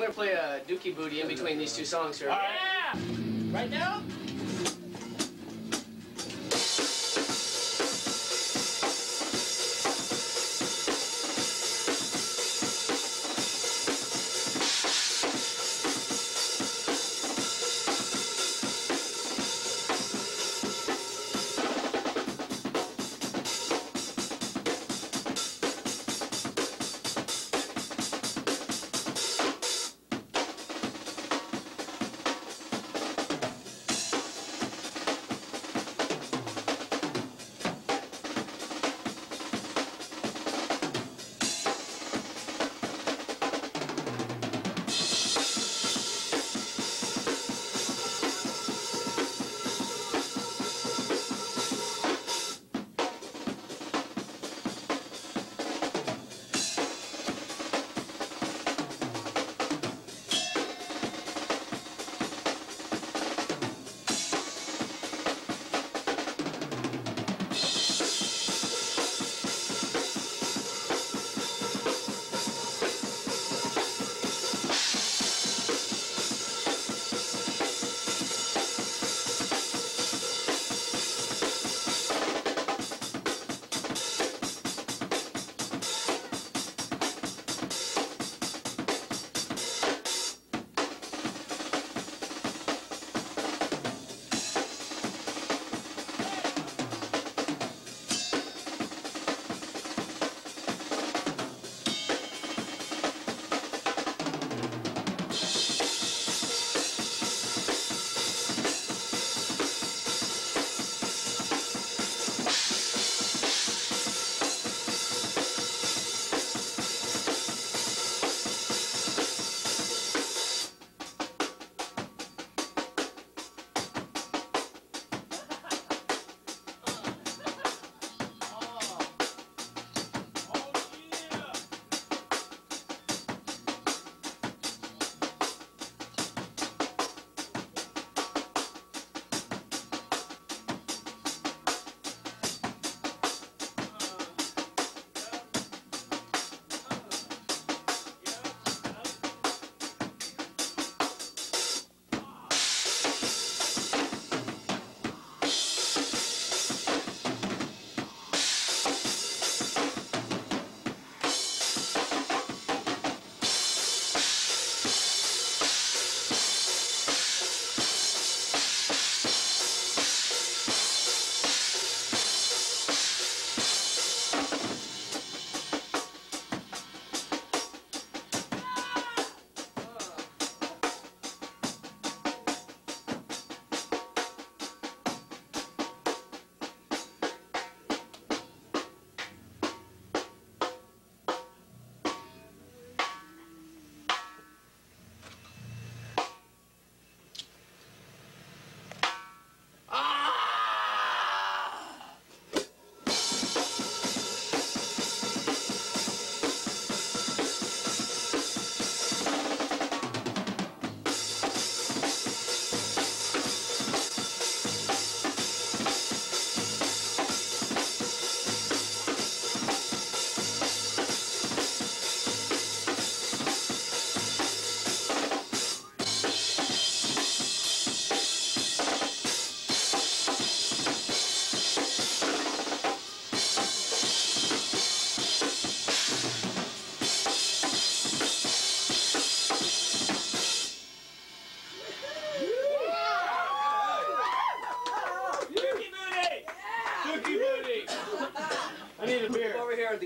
gonna play a Dookie Booty in between these two songs here. All right. Yeah! Right now?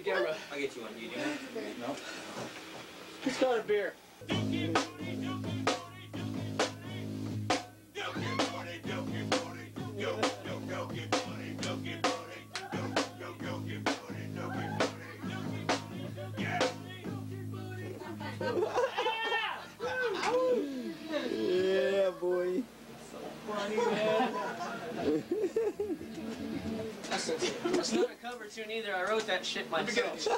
Camera. I'll get you one. You do it? No. Who's got a beer? Yeah, boy. So Funny man. It's not a cover tune either. I wrote that shit myself.